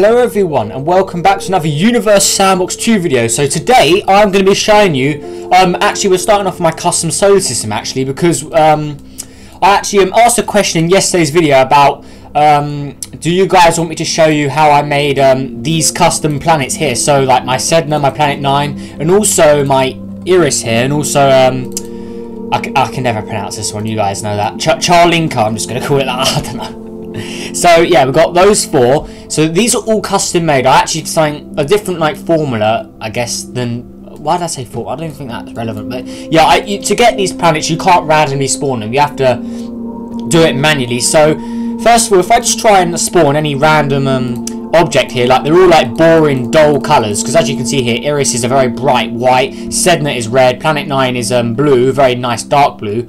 Hello everyone and welcome back to another Universe Sandbox 2 video. So today I'm going to be showing you, um, actually we're starting off my custom solar system actually because um, I actually um, asked a question in yesterday's video about um, do you guys want me to show you how I made um, these custom planets here. So like my Sedna, my Planet 9 and also my Iris here and also um, I, I can never pronounce this one, you guys know that. Ch Charlinka, I'm just going to call it that, I don't know. So yeah, we've got those four. So these are all custom made. I actually designed a different like formula, I guess, than why did I say four? I don't think that's relevant, but yeah, I, you, to get these planets, you can't randomly spawn them. You have to do it manually. So first of all, if I just try and spawn any random um, object here, like they're all like boring, dull colours, because as you can see here, Iris is a very bright white, Sedna is red, Planet Nine is um, blue, very nice dark blue.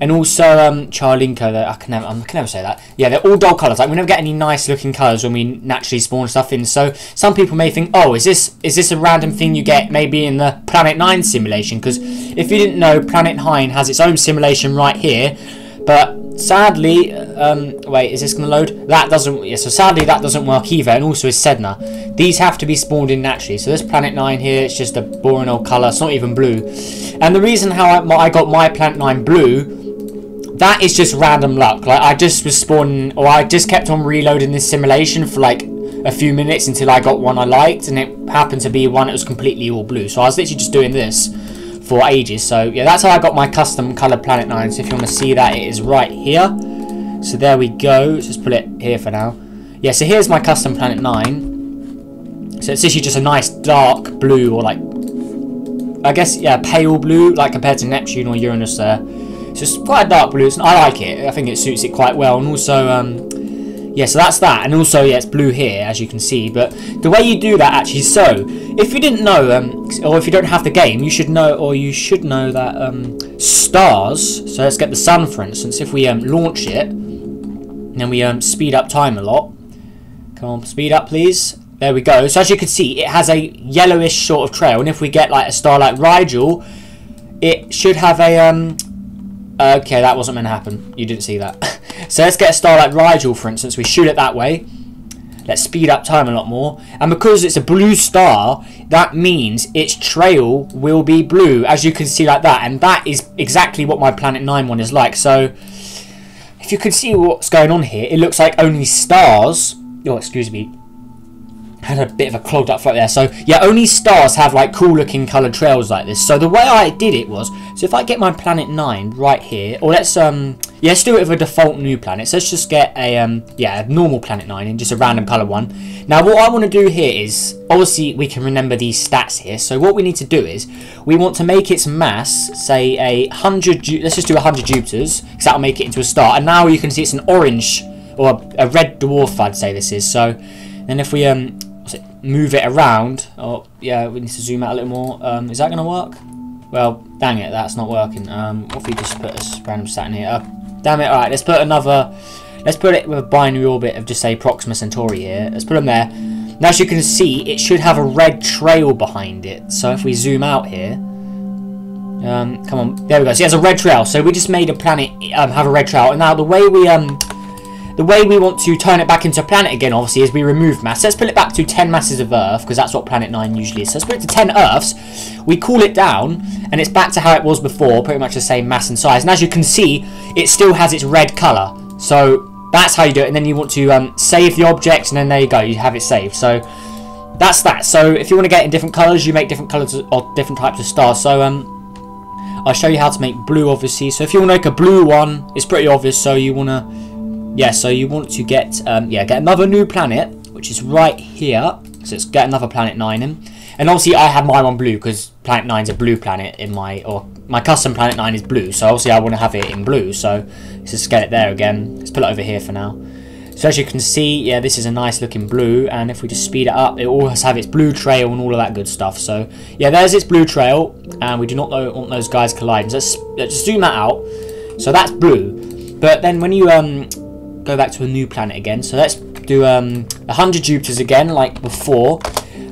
And also um, Charlinka, I can never, I can never say that. Yeah, they're all dull colours. Like we never get any nice looking colours when we naturally spawn stuff in. So some people may think, oh, is this is this a random thing you get maybe in the Planet Nine simulation? Because if you didn't know, Planet Nine has its own simulation right here. But sadly, um, wait, is this going to load? That doesn't. Yeah, so sadly that doesn't work either. And also is Sedna. These have to be spawned in naturally. So this Planet Nine here, it's just a boring old colour. It's not even blue. And the reason how I, I got my Planet Nine blue that is just random luck. Like, I just was spawning, or I just kept on reloading this simulation for like a few minutes until I got one I liked, and it happened to be one that was completely all blue. So I was literally just doing this for ages. So yeah, that's how I got my custom color Planet 9. So if you want to see that, it is right here. So there we go. Let's just put it here for now. Yeah, so here's my custom Planet 9. So it's actually just a nice dark blue, or like, I guess, yeah, pale blue, like compared to Neptune or Uranus there. It's quite a dark blue. It's, I like it. I think it suits it quite well. And also, um, yeah, so that's that. And also, yeah, it's blue here, as you can see. But the way you do that, actually, so, if you didn't know, um, or if you don't have the game, you should know, or you should know that um, stars, so let's get the sun, for instance, if we um, launch it, then we um, speed up time a lot. Come on, speed up, please. There we go. So as you can see, it has a yellowish sort of trail. And if we get like a star like Rigel, it should have a um, Okay, that wasn't meant to happen. You didn't see that. so let's get a star like Rigel, for instance. We shoot it that way. Let's speed up time a lot more. And because it's a blue star, that means its trail will be blue, as you can see like that. And that is exactly what my Planet 9 one is like. So if you can see what's going on here, it looks like only stars, oh, excuse me, had a bit of a clogged up float there. So yeah, only stars have like cool looking coloured trails like this. So the way I did it was, so if I get my planet 9 right here, or let's um yeah, let's do it with a default new planet. So let's just get a um yeah, a normal planet 9 and just a random colour one. Now what I want to do here is obviously we can remember these stats here. So what we need to do is we want to make its mass say a hundred let's just do a hundred Jupiters, because that'll make it into a star. And now you can see it's an orange or a, a red dwarf I'd say this is. So then if we um move it around. Oh, yeah, we need to zoom out a little more. Um, is that going to work? Well, dang it, that's not working. Um, what if we just put a random stat in here? Uh, damn it, alright, let's put another... Let's put it with a binary orbit of just say Proxima Centauri here. Let's put them there. Now, as you can see, it should have a red trail behind it. So if we zoom out here... Um, come on, there we go. So it has a red trail. So we just made a planet um, have a red trail. And now the way we um the way we want to turn it back into a planet again, obviously, is we remove mass. Let's put it back to 10 masses of Earth, because that's what Planet 9 usually is. So let's put it to 10 Earths. We cool it down, and it's back to how it was before, pretty much the same mass and size. And as you can see, it still has its red colour. So that's how you do it. And then you want to um, save the object, and then there you go, you have it saved. So that's that. So if you want to get in different colours, you make different colours or different types of stars. So um, I'll show you how to make blue, obviously. So if you want to make a blue one, it's pretty obvious. So you want to yeah, so you want to get, um, yeah, get another new planet, which is right here. So let's get another Planet 9 in. And obviously I have mine on blue because Planet 9 is a blue planet in my, or my custom Planet 9 is blue. So obviously I want to have it in blue. So let's just get it there again. Let's put it over here for now. So as you can see, yeah, this is a nice looking blue. And if we just speed it up, it always have its blue trail and all of that good stuff. So yeah, there's its blue trail. And we do not want those guys colliding. So let's, let's zoom that out. So that's blue. But then when you um go back to a new planet again. So let's do um, 100 Jupiters again, like before.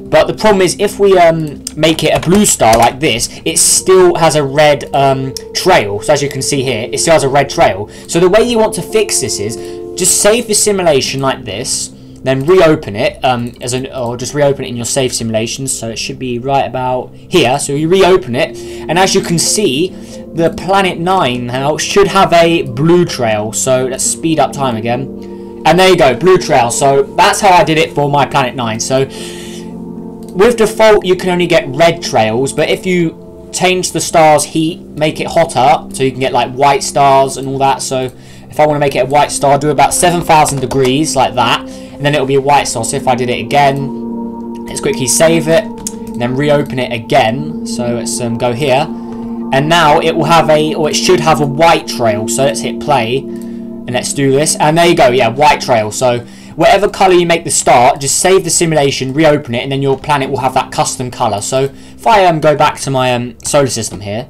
But the problem is, if we um, make it a blue star like this, it still has a red um, trail. So as you can see here, it still has a red trail. So the way you want to fix this is, just save the simulation like this. Then reopen it um, as an or just reopen it in your save simulations. So it should be right about here. So you reopen it and as you can see the planet 9 now should have a blue trail. So let's speed up time again. And there you go blue trail. So that's how I did it for my planet 9 so with default you can only get red trails but if you change the stars heat make it hotter so you can get like white stars and all that. So if I want to make it a white star do about 7,000 degrees like that and then it'll be a white sauce. If I did it again, let's quickly save it, and then reopen it again. So let's um, go here, and now it will have a, or it should have a white trail. So let's hit play, and let's do this, and there you go, yeah, white trail. So whatever color you make the start, just save the simulation, reopen it, and then your planet will have that custom color. So if I um, go back to my um, solar system here,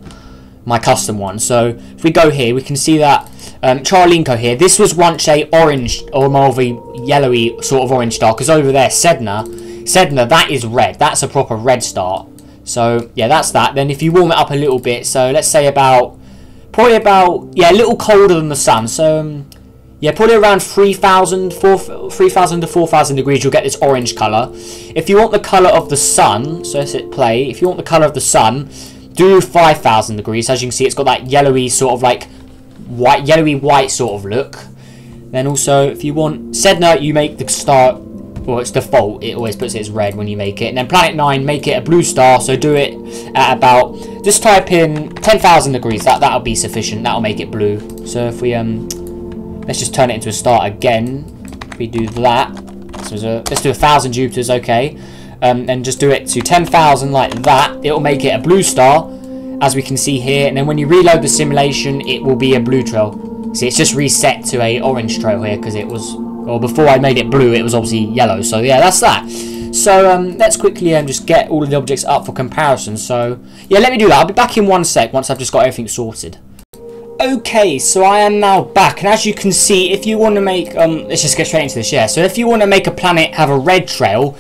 my custom one. So if we go here, we can see that um, Charlinko here. This was once a orange or more of a yellowy sort of orange star because over there, Sedna, Sedna, that is red. That's a proper red star. So yeah, that's that. Then if you warm it up a little bit, so let's say about, probably about, yeah, a little colder than the sun. So um, yeah, probably around 3,000 3, 3, to 4,000 degrees, you'll get this orange colour. If you want the colour of the sun, so let's hit play. If you want the colour of the sun, do 5,000 degrees. As you can see, it's got that yellowy sort of like white, yellowy white sort of look. Then also, if you want Sedna, you make the star, well, it's default. It always puts it as red when you make it. And then Planet 9, make it a blue star. So do it at about, just type in 10,000 degrees. That, that'll be sufficient. That'll make it blue. So if we, um, let's just turn it into a star again. If we do that. So a, let's do a 1,000 Jupiters, okay. Um, and just do it to 10,000 like that. It'll make it a blue star as we can see here. And then when you reload the simulation, it will be a blue trail. See, it's just reset to a orange trail here because it was, or before I made it blue, it was obviously yellow. So yeah, that's that. So um, let's quickly um, just get all of the objects up for comparison. So yeah, let me do that. I'll be back in one sec once I've just got everything sorted. Okay, so I am now back, and as you can see, if you want to make, um, let's just get straight into this, yeah. So if you want to make a planet have a red trail,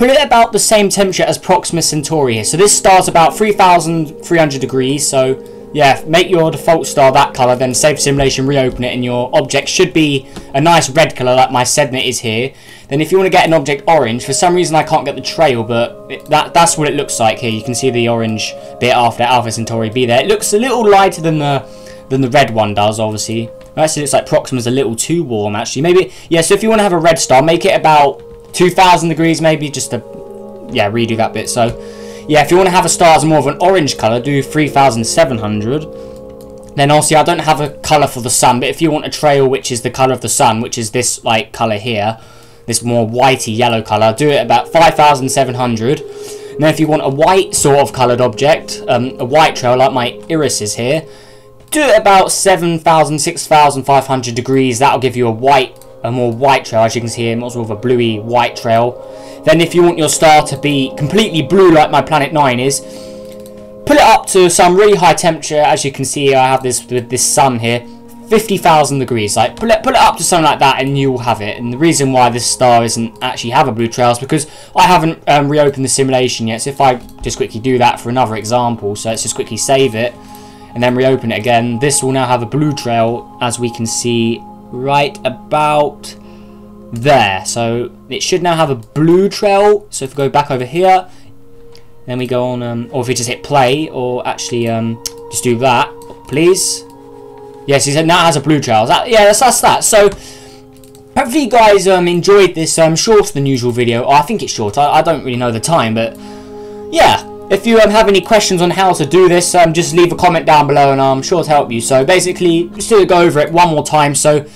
put it about the same temperature as Proxima Centauri here. So this star's about 3,300 degrees, so yeah, make your default star that colour, then save simulation, reopen it, and your object should be a nice red colour like my Sedna is here. Then if you want to get an object orange, for some reason I can't get the trail, but it, that that's what it looks like here. You can see the orange bit after Alpha Centauri B there. It looks a little lighter than the than the red one does, obviously. Actually, looks like Proxima's a little too warm, actually. Maybe, yeah, so if you want to have a red star, make it about 2,000 degrees maybe, just to, yeah, redo that bit. So, yeah, if you want to have a star as more of an orange colour, do 3,700. Then obviously I don't have a colour for the sun, but if you want a trail which is the colour of the sun, which is this like colour here, this more whitey yellow colour, do it about 5,700. Now if you want a white sort of coloured object, um, a white trail like my iris is here, do it about 7,000, 6,500 degrees. That'll give you a white a more white trail, as you can see here, more sort of a bluey white trail. Then if you want your star to be completely blue like my Planet 9 is, put it up to some really high temperature, as you can see I have this with this sun here, 50,000 degrees, like put it, put it up to something like that and you'll have it. And the reason why this star isn't actually have a blue trail is because I haven't um, reopened the simulation yet. So if I just quickly do that for another example, so let's just quickly save it and then reopen it again, this will now have a blue trail as we can see right about there. So it should now have a blue trail. So if we go back over here, then we go on, um, or if we just hit play, or actually um, just do that, please. Yes, he said now has a blue trail. That, yeah, that's, that's that. So hopefully you guys um, enjoyed this um, shorter than usual video. Oh, I think it's short. I, I don't really know the time, but yeah. If you um, have any questions on how to do this, um, just leave a comment down below and I'm sure to help you. So basically, just to go over it one more time. So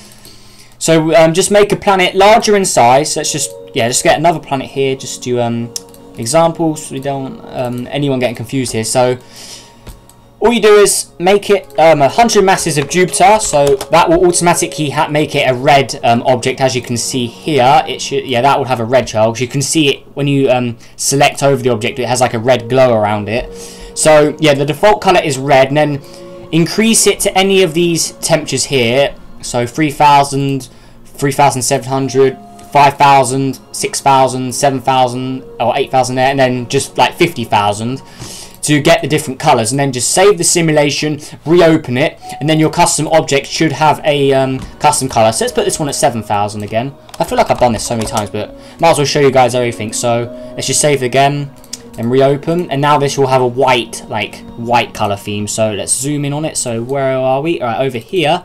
so um, just make a planet larger in size. Let's just, yeah, just get another planet here just to um, examples. We don't um, anyone getting confused here. So all you do is make it um, 100 masses of Jupiter. So that will automatically make it a red um, object. As you can see here, it should, yeah, that will have a red child. You can see it when you um, select over the object. It has like a red glow around it. So yeah, the default color is red, and then increase it to any of these temperatures here so 3,000, 3,700, 5,000, 6,000, 7,000, or 8,000 there, and then just like 50,000 to get the different colors and then just save the simulation reopen it and then your custom object should have a um, custom color so let's put this one at 7000 again. I feel like I've done this so many times but might as well show you guys everything so let's just save again and reopen. And now this will have a white like white color theme. So let's zoom in on it. So where are we? All right over here.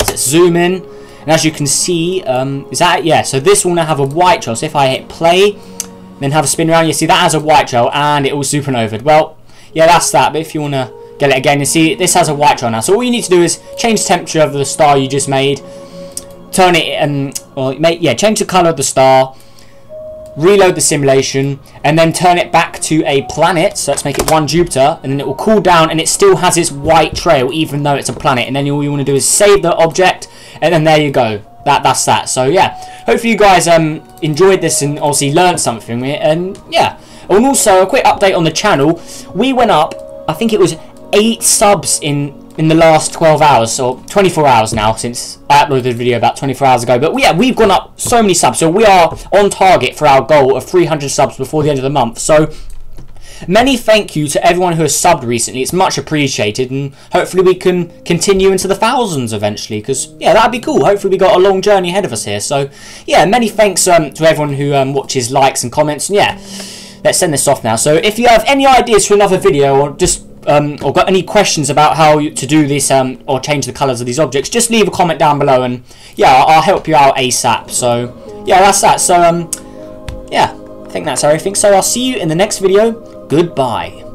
Let's zoom in. And as you can see um, is that yeah so this will now have a white trail so if I hit play then have a spin around you see that has a white trail and it all supernova well yeah that's that but if you want to get it again you see this has a white trail now so all you need to do is change the temperature of the star you just made turn it and um, well make yeah change the color of the star reload the simulation, and then turn it back to a planet. So let's make it one Jupiter, and then it will cool down, and it still has its white trail, even though it's a planet. And then all you want to do is save the object, and then there you go. That that's that. So yeah, hopefully you guys um enjoyed this and obviously learned something. And yeah, and also a quick update on the channel. We went up. I think it was eight subs in in the last 12 hours, or 24 hours now, since I uploaded the video about 24 hours ago. But yeah, we've gone up so many subs, so we are on target for our goal of 300 subs before the end of the month. So many thank you to everyone who has subbed recently. It's much appreciated, and hopefully we can continue into the thousands eventually. Because yeah, that'd be cool. Hopefully we got a long journey ahead of us here. So yeah, many thanks um, to everyone who um, watches, likes, and comments. And yeah, let's send this off now. So if you have any ideas for another video, or just um, or got any questions about how to do this um, or change the colours of these objects, just leave a comment down below and yeah, I'll, help you out ASAP. So yeah, that's that. So um, yeah, I think that's everything. So I'll see you in the next video. Goodbye.